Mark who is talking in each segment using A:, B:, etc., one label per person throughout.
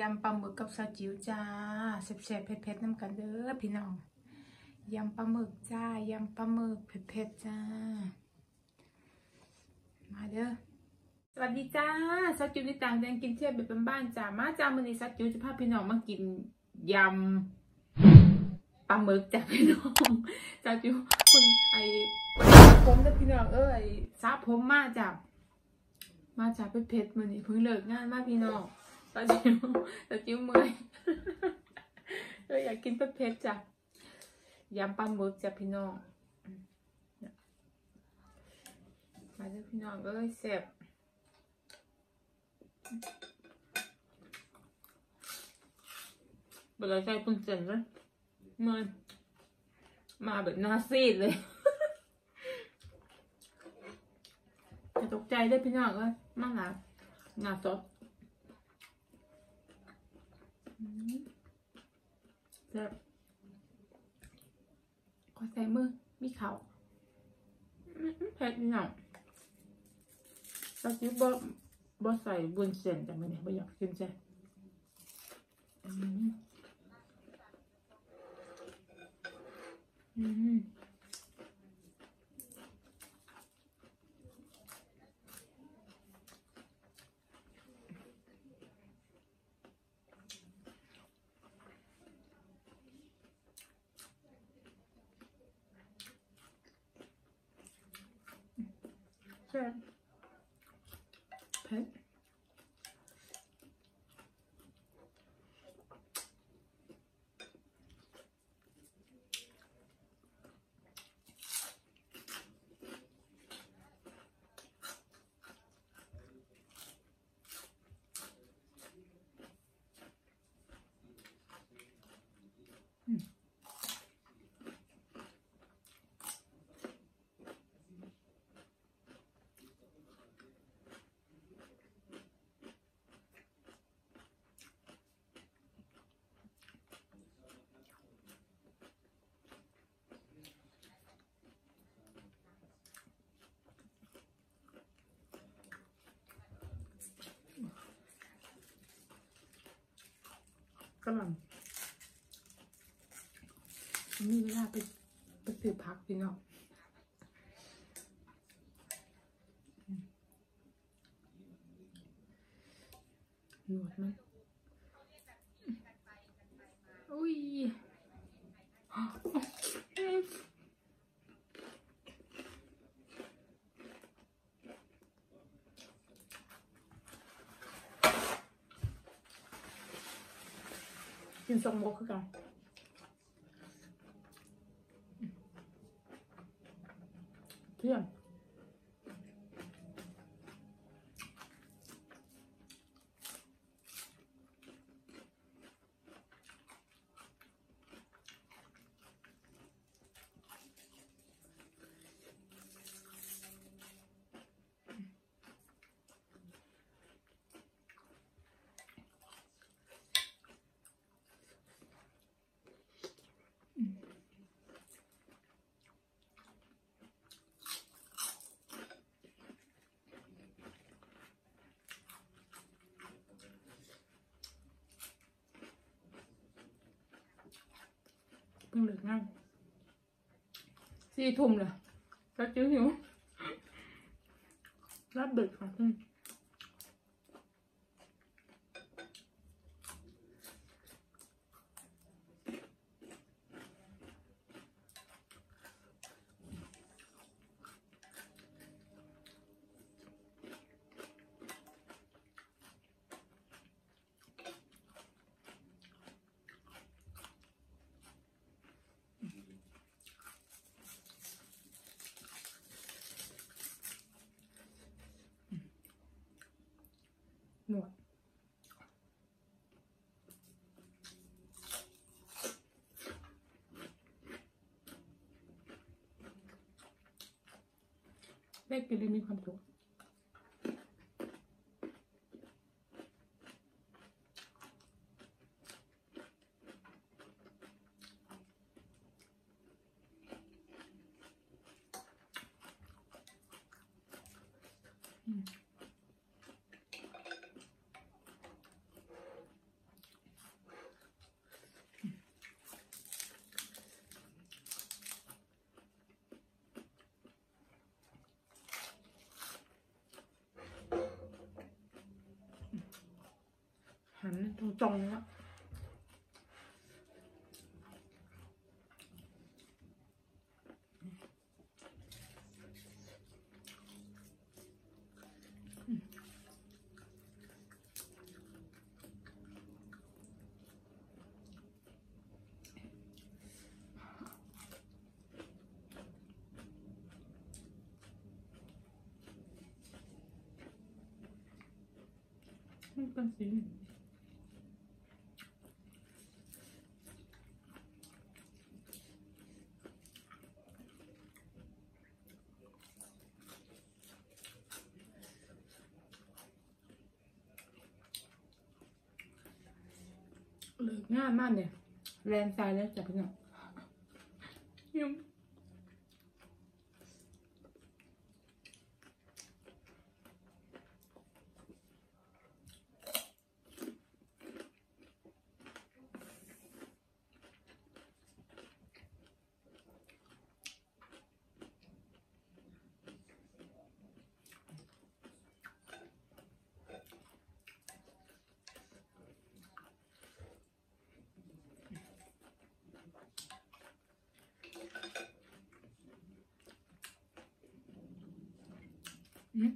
A: ยำปลาหมึกกับซาจิ๋วจ้าแซ่บๆเผ็ดๆน้ำกันเด้อพี่น้องยำปลาหมึกจ้ายำปลาหมึกเผ็ดๆจ้า มาเด้อสวัสดีจ้าซาจิ๋วในต่างแดนกินเที่ยวแบบบ้านๆจ้ามาจ้ามื้อนี้ซาจิ๋วจะพาพี่น้องมากินยำปลาหมึกจ้าพี่น้องซาจิ๋วคุณไอ้ผมนะพี่น้องเอ้ยซาผมมาจ้ามาจ้าเผ็ดๆมื้อนี้เพิ่งเลิกงานมาพี่น้อง ตาจิ๋วตาจิ๋วเมื่อยเอออยากกินเผ็ดๆจ้ะยำปลาหมึกจ้ะพี่น้อง มาเด้อพี่น้องเอ้ยแซ่บเวลาใส่ปุ่นเส้นเลยมันมาแบบหน้าซีดเลยตกใจเด้วยพี่น้องเอ้ยมาหนาหนาสด แซ่บขอใส่มือ มีเขาเผ็ดนิดหน่อยตอนนี้บ่บ่ใส่บุญเส้นแต่ไมันเนี่ยบ่อยากกินใช่อืมอืม แซ่บเผ็ด กำลังมีเวลาไปไปซื้อพักพี่น้องอืมหนวดมันอุ้ย กินสมบกคื อกันเที่ยงเพิ่งเลิก ได้กินได้มีความสุข嗯。Mm. ตรงตรงๆแล้ว มัน เลิกง่ายมากเนี่ยแรงใจแล้วจับพี่น้องยิ้ม อืม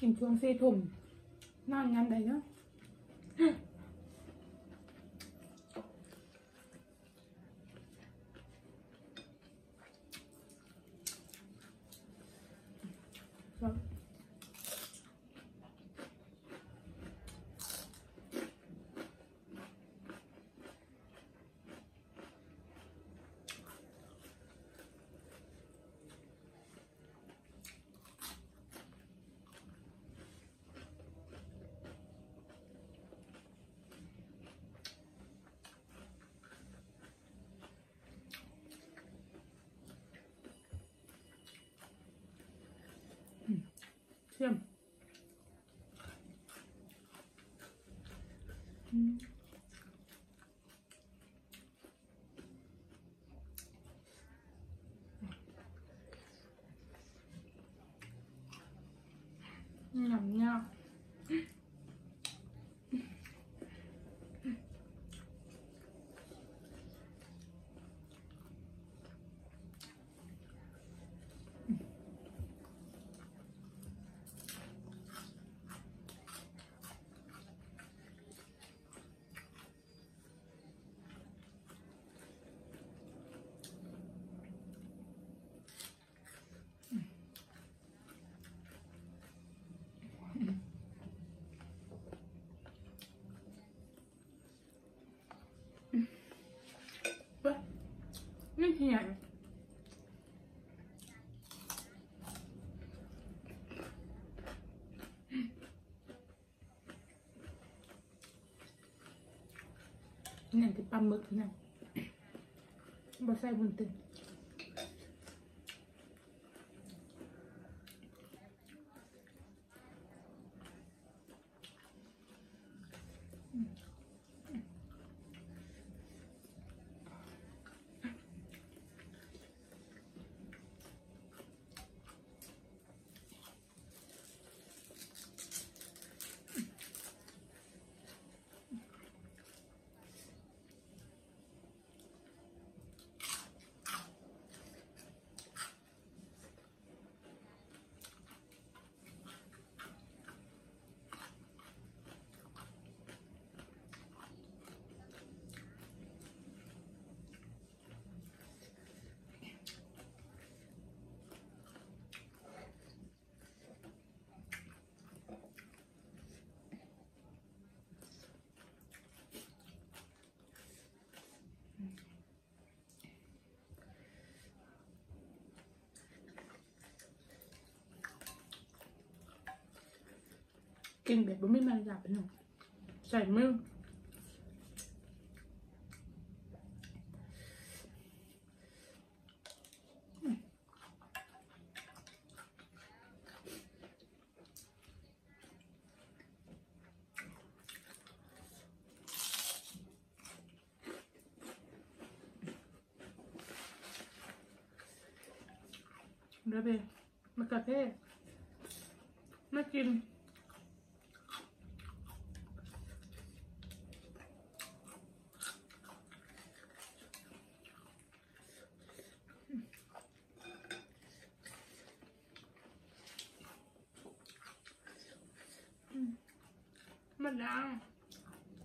A: กินช่วงสี่ทุ่มนอนงานใดเนาะครับเชื่อม อื can't. Này cái băm mực này Bỏ xay buồn tình กนะบ่ใส่บุญตึงกินแบบไม่มารยาทพี่น้องใส่มือเดี๋ยวไปมะเขือเทศมากิน มันดัง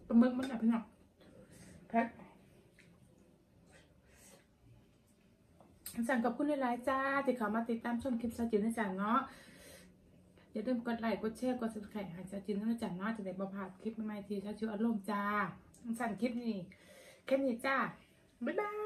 A: ปลาหมึกมันแบบพี่น้องแพ็คสั่งกับคุณหลายๆจ้าที่เขามาติดตามชมคลิปซาจินนะจ๊ะเนาะอย่าลืมกดไลค์กดแชร์กด subscribe ห้ซาจินนะจ๊ะเนาะจะได้บ่พลาดคลิปใหม่ๆที่ชาชิวอารมณ์จ้าสั่งคลิปนี้แค่นี้จ้าบ๊ายบาย